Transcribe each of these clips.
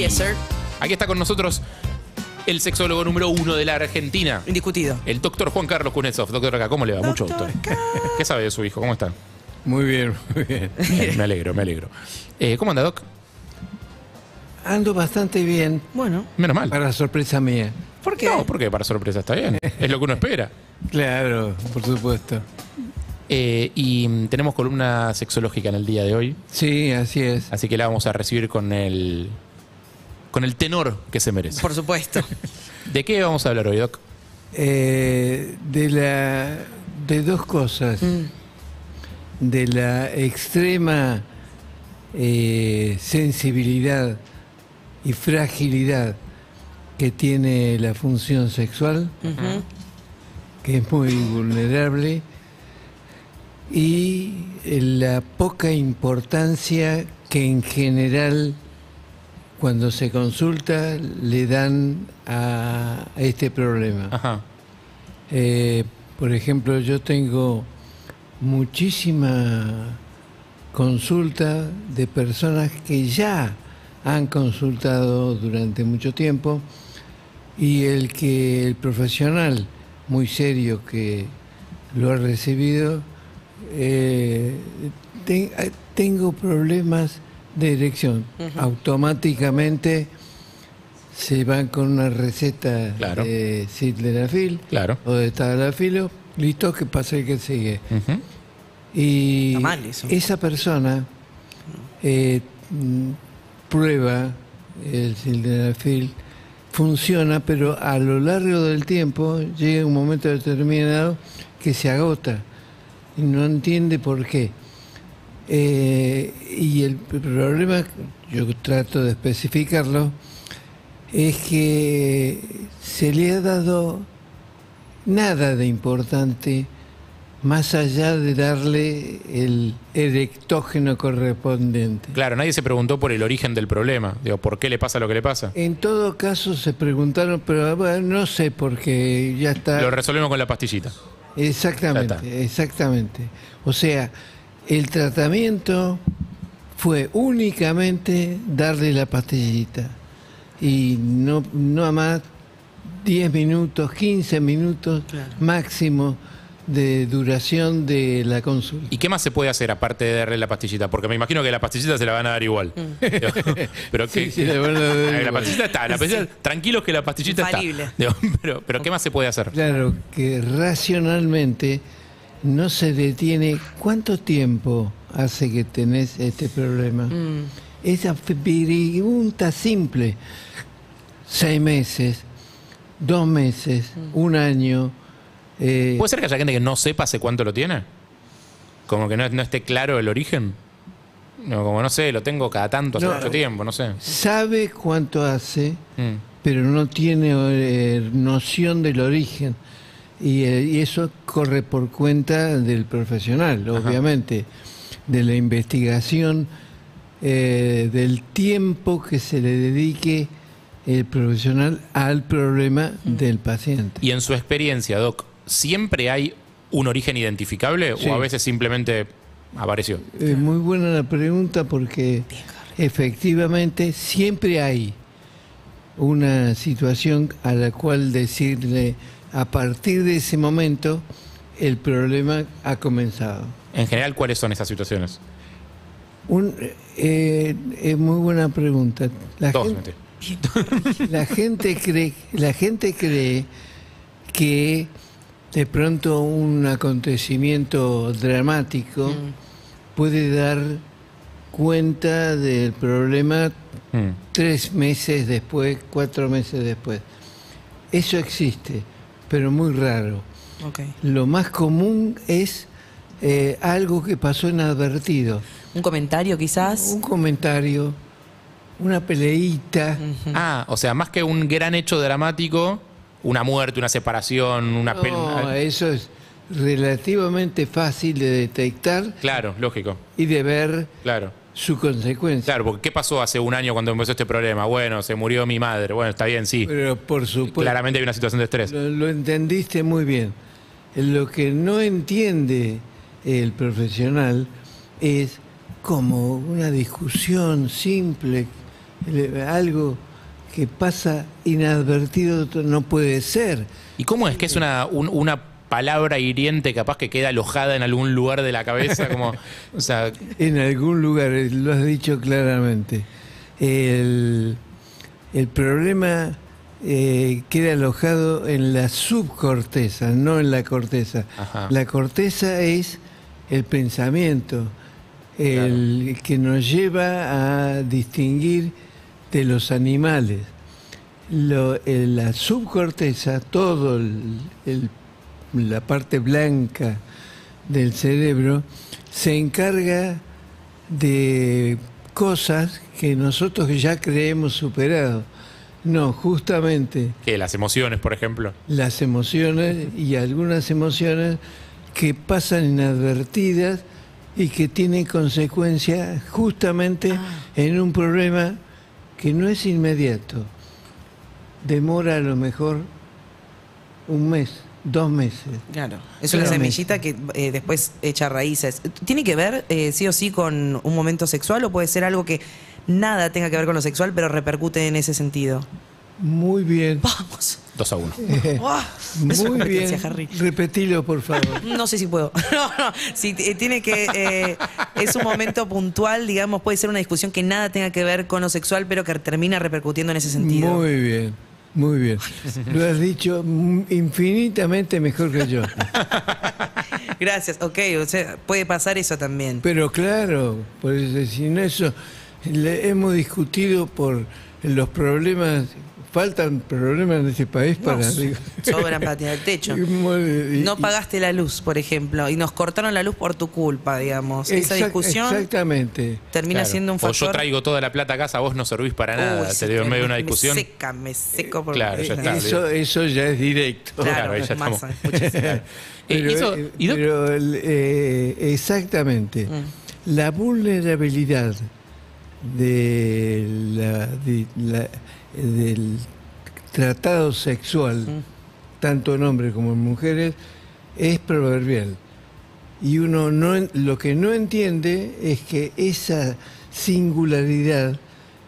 Yes, sir. Aquí está con nosotros el sexólogo número uno de la Argentina, Indiscutido. el doctor Juan Carlos Kunesov. Doctor acá, ¿cómo le va? Mucho doctor. ¿Qué sabe de su hijo? ¿Cómo está? Muy bien, muy bien. Bien, me alegro, me alegro. Eh, ¿Cómo anda, Doc? Ando bastante bien, Bueno, Menos mal. para sorpresa mía. ¿por qué? No, porque para sorpresa está bien. Es lo que uno espera. Claro, por supuesto. Eh, y mm, tenemos columna sexológica en el día de hoy, Sí, así es. así que la vamos a recibir con el con el tenor que se merece. Por supuesto. ¿De qué vamos a hablar hoy, Doc? Eh, de la de dos cosas. Mm. De la extrema eh, sensibilidad y fragilidad que tiene la función sexual, que es muy vulnerable, y la poca importancia que en general cuando se consulta le dan a este problema. Ajá. Eh, por ejemplo, yo tengo muchísima consulta de personas que ya han consultado durante mucho tiempo y el que el profesional muy serio que lo ha recibido eh, eh, tengo problemas de erección automáticamente se van con una receta Claro. de sildenafil Claro. o de tadalafilo, listo, que pasa el que sigue. Y Está mal eso. esa persona eh, prueba el sildenafil, funciona, pero a lo largo del tiempo llega un momento determinado que se agota y no entiende por qué. Eh, y el problema, yo trato de especificarlo, es que se le ha dado nada de importante más allá de darle el erectógeno correspondiente. Claro, nadie se preguntó por el origen del problema. Digo, ¿por qué le pasa lo que le pasa? En todo caso se preguntaron, pero bueno, no sé porque ya está. Lo resolvemos con la pastillita. Exactamente, exactamente. O sea, el tratamiento fue únicamente darle la pastillita y no, no más 10 minutos, 15 minutos Claro. máximo de duración de la consulta. ¿Y qué más se puede hacer aparte de darle la pastillita? Porque me imagino que la pastillita se la van a dar igual. Digo, pero Sí, que, sí, la van a dar la pastillita está, la pastillita- tranquilos que la pastillita Infalible. está. Pero, pero ¿qué más se puede hacer? Claro que racionalmente no se detiene. ¿Cuánto tiempo hace que tenés este problema? Mm. Esa pregunta simple. Seis meses, dos meses, un año. eh, ¿Puede ser que haya gente que no sepa hace cuánto lo tiene? Como que no, no esté claro el origen. No, como no sé, lo tengo cada tanto, hace No. mucho tiempo, no sé. sabe cuánto hace, Mm. pero no tiene eh, noción del origen. Y, eh, y eso corre por cuenta del profesional, obviamente, de la investigación, eh, del tiempo que se le dedique el profesional al problema del paciente. Y en su experiencia, Doc, ¿siempre hay un origen identificable Sí. o a veces simplemente apareció? Es muy buena la pregunta porque efectivamente siempre hay una situación a la cual decirle a partir de ese momento el problema ha comenzado. En general, ¿cuáles son esas situaciones? Un, eh, es muy buena pregunta. La Dos, gente, la gente cree, la gente cree que de pronto un acontecimiento dramático puede dar cuenta del problema Mm. tres meses después, cuatro meses después. Eso existe, pero muy raro. Lo más común es eh, algo que pasó inadvertido. Un comentario quizás. Un comentario, una peleita. Ah, o sea, más que un gran hecho dramático, una muerte, una separación, una No, pena. eso es relativamente fácil de detectar Claro, lógico. y de ver Claro. Su consecuencia. Claro, porque ¿qué pasó hace un año cuando empezó este problema? Bueno, se murió mi madre. Bueno, está bien, sí. Pero por supuesto, Claramente hay una situación de estrés. lo, lo entendiste muy bien. Lo que no entiende el profesional es como una discusión simple Le- Algo que pasa inadvertido no puede ser. ¿Y cómo es que es una, un- una palabra hiriente capaz que queda alojada en algún lugar de la cabeza? Como, o sea, En algún lugar, eh, lo has dicho claramente. El, el problema eh, queda alojado en la subcorteza, no en la corteza. Ajá. La corteza es el pensamiento, el que nos lleva a distinguir de los animales. Lo- eh, la subcorteza, todo el- el- la parte blanca del cerebro, se encarga de cosas que nosotros ya creemos superado. No, justamente que las emociones, por ejemplo. las emociones y algunas emociones que pasan inadvertidas y que tienen consecuencias justamente en un problema que no es inmediato. Demora a lo mejor un mes, dos meses. Claro, es una semillita que eh, después echa raíces. ¿Tiene que ver eh, sí o sí con un momento sexual o puede ser algo que nada tenga que ver con lo sexual pero repercute en ese sentido? Muy bien. Vamos. Dos a uno. Es una Muy bien. Harry. Repetilo, por favor. No sé si puedo. No, no. Si t- tiene que. eh, es un momento puntual, digamos, puede ser una discusión que nada tenga que ver con lo sexual, pero que termina repercutiendo en ese sentido. Muy bien, muy bien. Lo has dicho infinitamente mejor que yo. Gracias. Ok, o sea, puede pasar eso también. Pero claro, pues sin eso le hemos discutido por los problemas, faltan problemas en este país para No, digo, sobran para tirar el techo. y- No pagaste la luz, por ejemplo, y nos cortaron la luz por tu culpa, digamos. Esa Exact- discusión Exactamente. termina Claro. siendo un O factor. yo traigo toda la plata a casa, vos no servís para nada. Uy, te se digo en medio de una me discusión. seca, me seco por Claro, ya está. Eso, eso ya es directo. Claro, Claro, ya más, estamos. Eh, Pero, eso- eh, y pero el, eh, exactamente. Mm. La vulnerabilidad de la- de la- del tratado sexual, Mm. tanto en hombres como en mujeres, es proverbial. Y uno no, en- lo que no entiende es que esa singularidad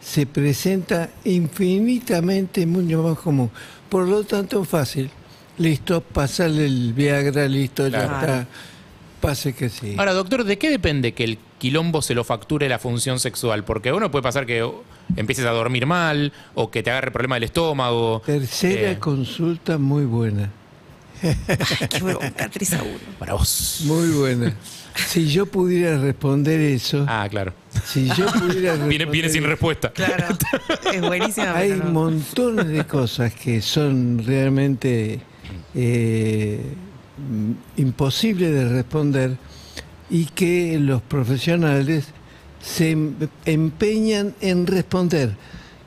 se presenta infinitamente mucho más común. Por lo tanto, fácil. Listo, pasarle el Viagra, listo, ya Claro. está. Pase que sí. Ahora, doctor, ¿de qué depende que el quilombo se lo facture la función sexual? Porque uno puede pasar que empieces a dormir mal o que te agarre problema del estómago. Tercera Eh, consulta muy buena. Ay, qué bronca, 3 a 1. para vos. Muy buena. Si yo pudiera responder eso, Ah, claro. si yo pudiera Viene, viene sin respuesta. Claro, es buenísima. Hay no. montones de cosas que son realmente eh, imposibles de responder y que los profesionales se em- empeñan en responder.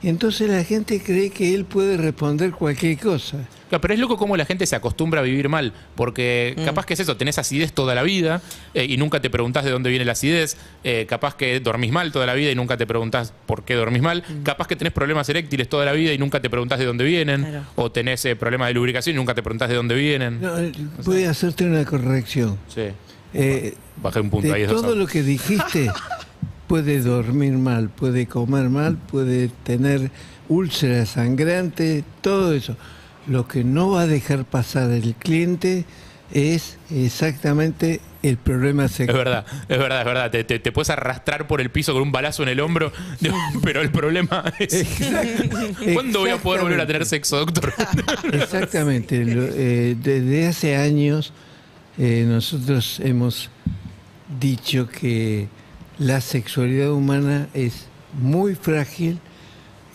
Y entonces la gente cree que él puede responder cualquier cosa. Claro, pero es loco cómo la gente se acostumbra a vivir mal, porque Mm. capaz que es eso, tenés acidez toda la vida eh, y nunca te preguntás de dónde viene la acidez, eh, capaz que dormís mal toda la vida y nunca te preguntás por qué dormís mal, Mm. capaz que tenés problemas eréctiles toda la vida y nunca te preguntás de dónde vienen, Claro. o tenés eh, problemas de lubricación y nunca te preguntás de dónde vienen. No, voy a hacerte una corrección. Sí, Eh, bajé un punto ahí. de es dos todo lo que dijiste, puede dormir mal, puede comer mal, puede tener úlceras sangrantes, todo eso. Lo que no va a dejar pasar el cliente es exactamente el problema Es sexual. verdad, es verdad, es verdad. Te, te- te puedes arrastrar por el piso con un balazo en el hombro, pero el problema es... ¿Cuándo voy a poder volver a tener sexo, doctor? Exactamente. Lo- eh, desde hace años eh, nosotros hemos dicho que la sexualidad humana es muy frágil,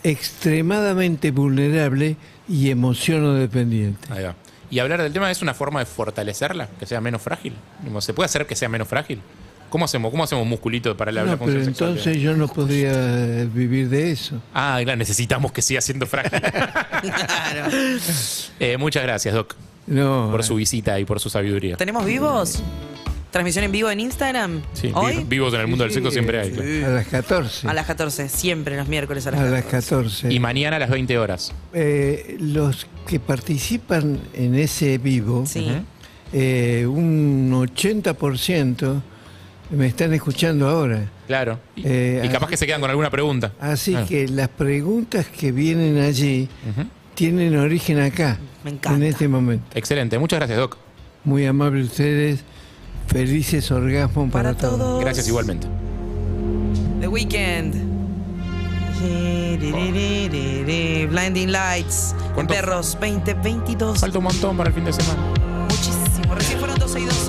extremadamente vulnerable y emociono dependiente. Ahí va. Y hablar del tema es una forma de fortalecerla, que sea menos frágil. ¿Se puede hacer que sea menos frágil? ¿Cómo hacemos? ¿Cómo hacemos musculito para la, la No, función pero sexual? entonces yo no podría vivir de eso. Ah, claro, necesitamos que siga siendo frágil. Claro. Eh, muchas gracias, Doc, No, por su visita y por su sabiduría. ¿Tenemos vivos? ¿Transmisión en vivo en Instagram? Sí, vi- ¿Hoy? vivos en el mundo del sexo siempre hay. claro. a las 14. A las 14, siempre los miércoles a las A 14. las 14. Y mañana a las 20 horas. Eh, los que participan en ese vivo, Sí. Ujú. eh, un 80% me están escuchando ahora. Claro. Y, Eh, y capaz así- que se quedan con alguna pregunta. Así Ah. que las preguntas que vienen allí Ujú. tienen origen acá, Me encanta. en este momento. Excelente. Muchas gracias, Doc. Muy amables ustedes, felices orgasmos para, Para todos. Gracias igualmente. The Weeknd. Blinding Lights. Perros 2022. Falta un montón para el fin de semana. Muchísimo. Recién fueron 12 y 12.